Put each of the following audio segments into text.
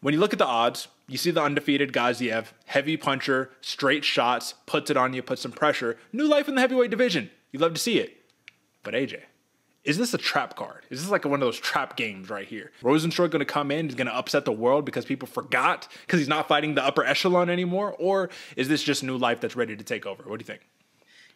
When you look at the odds, you see the undefeated Gaziev, heavy puncher, straight shots, puts it on you, puts some pressure. New life in the heavyweight division. You'd love to see it. But AJ, is this a trap card? Is this like one of those trap games right here? Rozenstruik going to come in, he's going to upset the world because people forgot because he's not fighting the upper echelon anymore? Or is this just new life that's ready to take over? What do you think?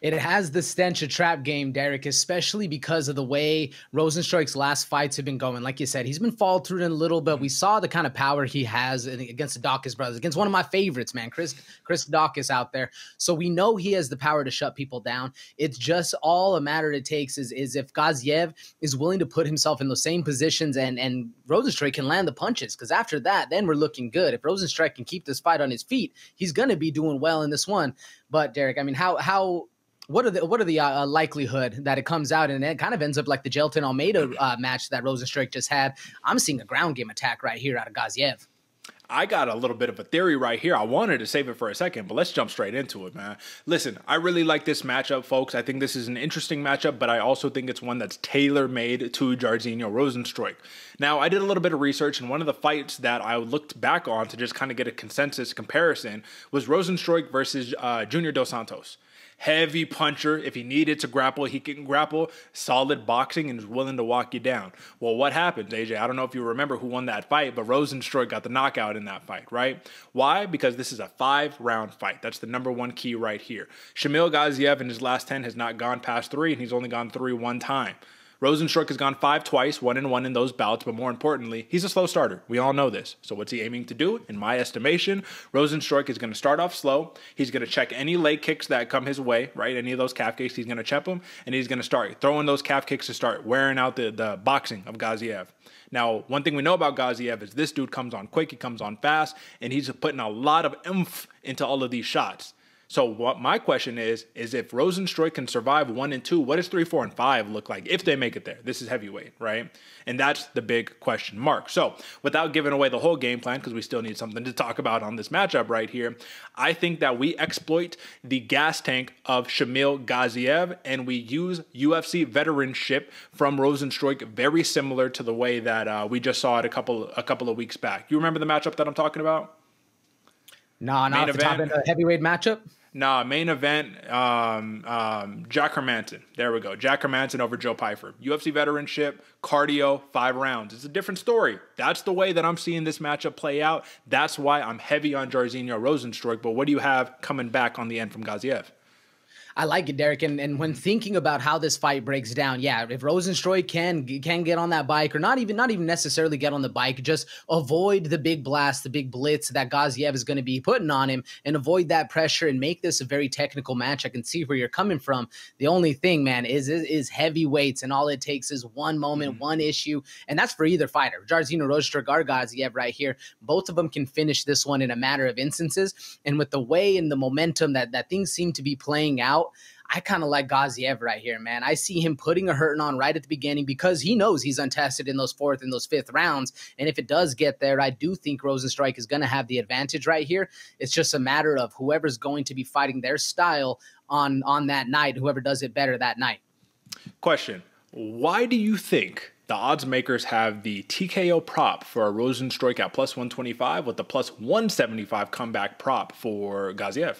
It has the stench of trap game, Derek, especially because of the way Rozenstruik's last fights have been going. Like you said, he's been faltering a little bit. We saw the kind of power he has against the Daukaus brothers, against one of my favorites, man, Chris Chris Daukaus out there. So we know he has the power to shut people down. It's just all a matter it takes is, is if Gaziev is willing to put himself in those same positions and and Rozenstruik can land the punches. Because after that, then we're looking good. If Rozenstruik can keep this fight on his feet, he's going to be doing well in this one. But Derek, I mean, how how what are the what are the uh, likelihood that it comes out and it kind of ends up like the Jailton Almeida uh, match that Rozenstruik just had? I'm seeing a ground game attack right here out of Gaziev. I got a little bit of a theory right here. I wanted to save it for a second, but let's jump straight into it, man. Listen, I really like this matchup, folks. I think this is an interesting matchup, but I also think it's one that's tailor made to Jairzinho Rozenstruik. Now, I did a little bit of research, and one of the fights that I looked back on to just kind of get a consensus comparison was Rozenstruik versus uh, Junior Dos Santos heavy puncher. If he needed to grapple, he can grapple. Solid boxing and is willing to walk you down. Well, what happens, AJ? I don't know if you remember who won that fight, but Rozenstruik got the knockout in that fight, right? Why? Because this is a five round fight. That's the number one key right here. Shamil Gaziev in his last 10 has not gone past three, and he's only gone three one time. Rozenstruik has gone five twice, one and one in those bouts, but more importantly, he's a slow starter. We all know this. So what's he aiming to do? In my estimation, Rozenstruik is going to start off slow. He's going to check any leg kicks that come his way, right? Any of those calf kicks, he's going to check them, and he's going to start throwing those calf kicks to start wearing out the, the boxing of Gaziev. Now, one thing we know about Gaziev is this dude comes on quick, he comes on fast, and he's putting a lot of oomph into all of these shots. So what my question is is if Rozenstruik can survive one and two, what does three, four, and five look like if they make it there? This is heavyweight, right? And that's the big question mark. So without giving away the whole game plan, because we still need something to talk about on this matchup right here, I think that we exploit the gas tank of Shamil Gaziev and we use UFC veteranship from Rozenstruik, very similar to the way that uh, we just saw it a couple a couple of weeks back. You remember the matchup that I'm talking about? No, nah, not the top end heavyweight matchup. Nah, main event, um, um, Jack Hermansson. There we go. Jack Hermansson over Joe Pyfer. UFC veteranship, cardio, five rounds. It's a different story. That's the way that I'm seeing this matchup play out. That's why I'm heavy on Jairzinho Rozenstruik. But what do you have coming back on the end from Gaziev? I like it, Derek. And and when thinking about how this fight breaks down, yeah, if Rozenstruik can can get on that bike, or not even not even necessarily get on the bike, just avoid the big blast, the big blitz that Gaziev is going to be putting on him, and avoid that pressure and make this a very technical match. I can see where you're coming from. The only thing, man, is is, is heavyweights, and all it takes is one moment, mm-hmm. one issue, and that's for either fighter, Jairzinho Rozenstruik or Gaziev, right here. Both of them can finish this one in a matter of instances, and with the way and the momentum that that things seem to be playing out out. I kind of like Gaziev right here, man. I see him putting a hurting on right at the beginning because he knows he's untested in those fourth and those fifth rounds. And if it does get there, I do think Rozenstruik is going to have the advantage right here. It's just a matter of whoever's going to be fighting their style on on that night, whoever does it better that night. Question: Why do you think the odds makers have the TKO prop for a Rozenstruik at plus 125 with the plus 175 comeback prop for Gaziev?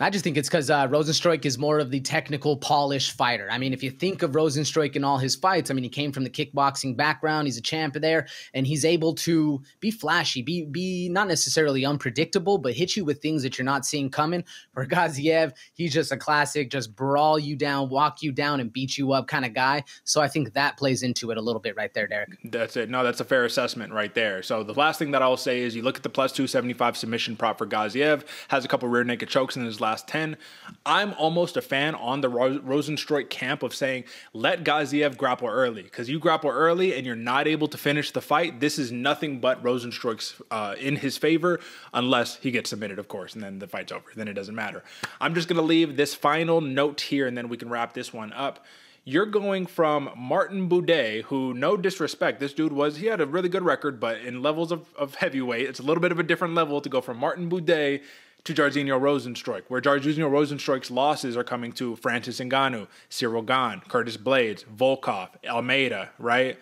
I just think it's because uh, Rozenstruik is more of the technical, polished fighter. I mean, if you think of Rozenstruik in all his fights, I mean, he came from the kickboxing background. He's a champ there, and he's able to be flashy, be be not necessarily unpredictable, but hit you with things that you're not seeing coming. For Gaziev, he's just a classic, just brawl you down, walk you down, and beat you up kind of guy. So I think that plays into it a little bit right there, Derek. That's it. No, that's a fair assessment right there. So the last thing that I'll say is you look at the plus 275 submission prop for Gaziev, has a couple rear naked chokes in his last last 10. I'm almost a fan on the Ro- Rozenstruik camp of saying, let Gaziev grapple early. Because you grapple early and you're not able to finish the fight, this is nothing but Rozenstruik's uh, in his favor, unless he gets submitted, of course, and then the fight's over. Then it doesn't matter. I'm just going to leave this final note here, and then we can wrap this one up you're going from Martin Buday, who, no disrespect, this dude was, he had a really good record, but in levels of, of heavyweight, it's a little bit of a different level to go from Martin Buday to Jairzinho Rozenstruik, where Jairzinho Rozenstruik's losses are coming to Francis Ngannou, Cyril Gane, Curtis Blaydes, Volkov, Almeida, right?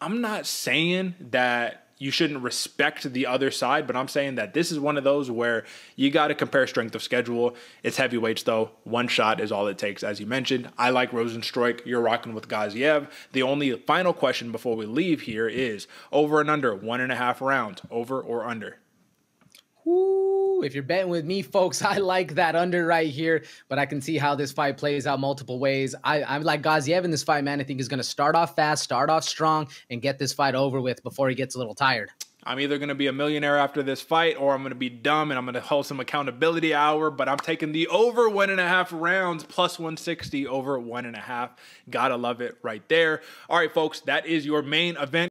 I'm not saying that you shouldn't respect the other side, but I'm saying that this is one of those where you got to compare strength of schedule. It's heavyweights though. One shot is all it takes, as you mentioned. I like Rozenstruik. You're rocking with Gaziev. The only final question before we leave here is over and under one and a half rounds, over or under. If you're betting with me, folks, I like that under right here, but I can see how this fight plays out multiple ways. I, I'm like Gaziev in this fight, man. I think he's going to start off fast, start off strong, and get this fight over with before he gets a little tired. I'm either going to be a millionaire after this fight or I'm going to be dumb and I'm going to hold some accountability hour. But I'm taking the over one and a half rounds plus 160 over one and a half. Gotta love it right there. All right, folks, that is your main event.